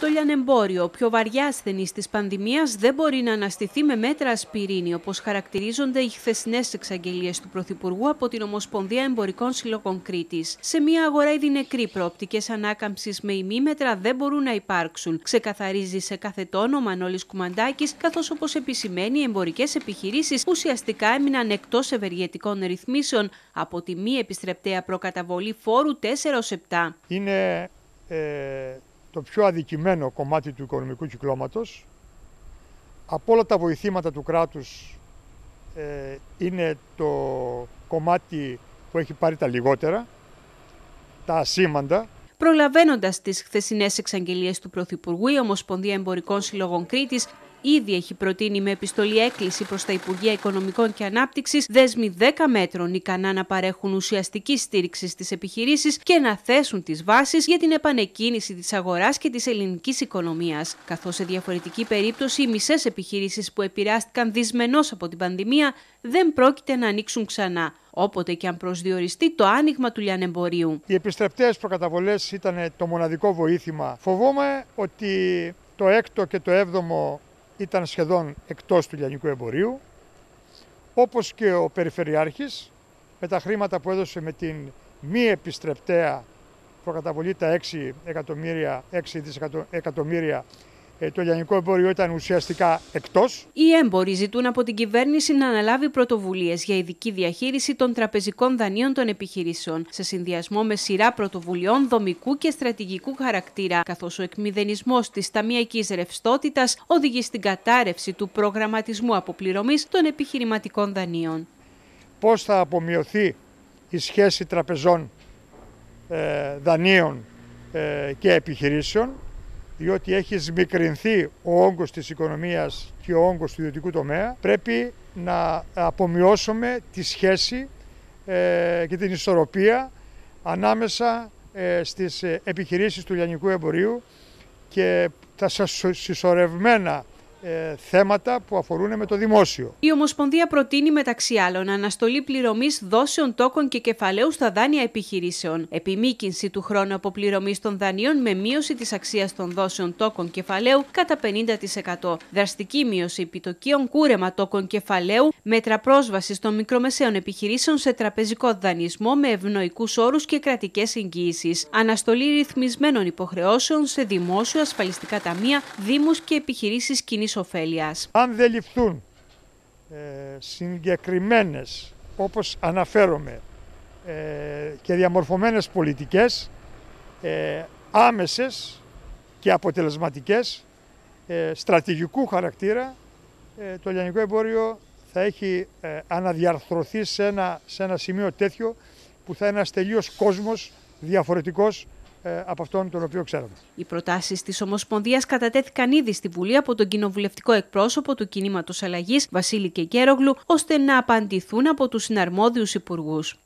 Το λιανεμπόριο, ο πιο βαριά ασθενής της πανδημίας, δεν μπορεί να αναστηθεί με μέτρα ασπιρίνη, όπως χαρακτηρίζονται οι χθεσινές εξαγγελίες του Πρωθυπουργού από την Ομοσπονδία Εμπορικών Συλλογών Κρήτης. Σε μια αγορά ήδη νεκρή, προοπτικές ανάκαμψη με ημίμετρα δεν μπορούν να υπάρξουν. Ξεκαθαρίζει σε κάθε τόνο ο Μανώλης Κουμαντάκης, καθώς όπως επισημαίνει, οι εμπορικές επιχειρήσεις ουσιαστικά έμειναν εκτός ευεργετικών ρυθμίσεων από τη μη επιστρεπτέα προκαταβολή φόρου 4 7. Είναι ε, το πιο αδικημένο κομμάτι του οικονομικού κυκλώματος. Από όλα τα βοηθήματα του κράτους ε, είναι το κομμάτι που έχει πάρει τα λιγότερα, τα ασήμαντα. Προλαβαίνοντας τις χθεσινές εξαγγελίες του Πρωθυπουργού, η Ομοσπονδία Εμπορικών Συλλογών Κρήτης ήδη έχει προτείνει με επιστολή έκκληση προς τα Υπουργεία Οικονομικών και Ανάπτυξης δέσμοι 10 μέτρων ικανά να παρέχουν ουσιαστική στήριξη στις επιχειρήσεις και να θέσουν τις βάσεις για την επανεκκίνηση της αγοράς και της ελληνικής οικονομίας. Καθώς σε διαφορετική περίπτωση οι μισές επιχειρήσεις που επηρεάστηκαν δυσμενώς από την πανδημία δεν πρόκειται να ανοίξουν ξανά όποτε και αν προσδιοριστεί το άνοιγμα του λιανεμπορίου. Οι επιστρεπτές προκαταβολές ήταν το μοναδικό βοήθημα. Φοβόμαι ότι το έκτο και το έβδομο ήταν σχεδόν εκτός του λιανικού εμπορίου, όπως και ο Περιφερειάρχης με τα χρήματα που έδωσε με την μη επιστρεπτέα προκαταβολή τα 6 εκατομμύρια, 6 δισεκατομμύρια ε, το λιανικό εμπόριο ήταν ουσιαστικά εκτός. Οι έμποροι ζητούν από την κυβέρνηση να αναλάβει πρωτοβουλίες για ειδική διαχείριση των τραπεζικών δανείων των επιχειρήσεων, σε συνδυασμό με σειρά πρωτοβουλειών δομικού και στρατηγικού χαρακτήρα, καθώς ο εκμηδενισμός της ταμιακής ρευστότητας οδηγεί στην κατάρρευση του προγραμματισμού αποπληρωμής των επιχειρηματικών δανείων. Πώς θα απομειωθεί η σχέση τραπεζών, ε, δανείων ε, και επιχειρήσεων; Διότι έχει σμικρινθεί ο όγκος της οικονομίας και ο όγκος του ιδιωτικού τομέα, πρέπει να απομειώσουμε τη σχέση ε, και την ισορροπία ανάμεσα ε, στις επιχειρήσεις του λιανικού εμπορίου και τα συσσωρευμένα ε, θέματα που αφορούν με το δημόσιο. Η Ομοσπονδία προτείνει μεταξύ άλλων αναστολή πληρωμής δόσεων τόκων και κεφαλαίου στα δάνεια επιχειρήσεων, επιμήκυνση του χρόνου αποπληρωμής των δανείων με μείωση της αξίας των δόσεων τόκων κεφαλαίου κατά 50%, δραστική μείωση επιτοκίων, κούρεμα τόκων κεφαλαίου, μέτρα πρόσβασης των μικρομεσαίων επιχειρήσεων σε τραπεζικό δανεισμό με ευνοϊκούς όρους και κρατικές εγγύησει, αναστολή ρυθμισμένων υποχρεώσεων σε δημόσιο ασφαλιστικά ταμεία, δήμους και επιχειρήσεις κοινής αν δεν ληφθούν ε, συγκεκριμένες, όπως αναφέρομαι, ε, και διαμορφωμένες πολιτικές, ε, άμεσες και αποτελεσματικές, ε, στρατηγικού χαρακτήρα, ε, το λιανικό εμπόριο θα έχει αναδιαρθρωθεί σε ένα, σε ένα σημείο τέτοιο που θα είναι ένας τελείως κόσμος διαφορετικός ε, από αυτόν τον οποίο ξέραμε. Οι προτάσεις της Ομοσπονδίας κατατέθηκαν ήδη στη Βουλή από τον κοινοβουλευτικό εκπρόσωπο του κινήματος Αλλαγής, Βασίλη Κεκέρογλου, ώστε να απαντηθούν από τους συναρμόδιους υπουργούς.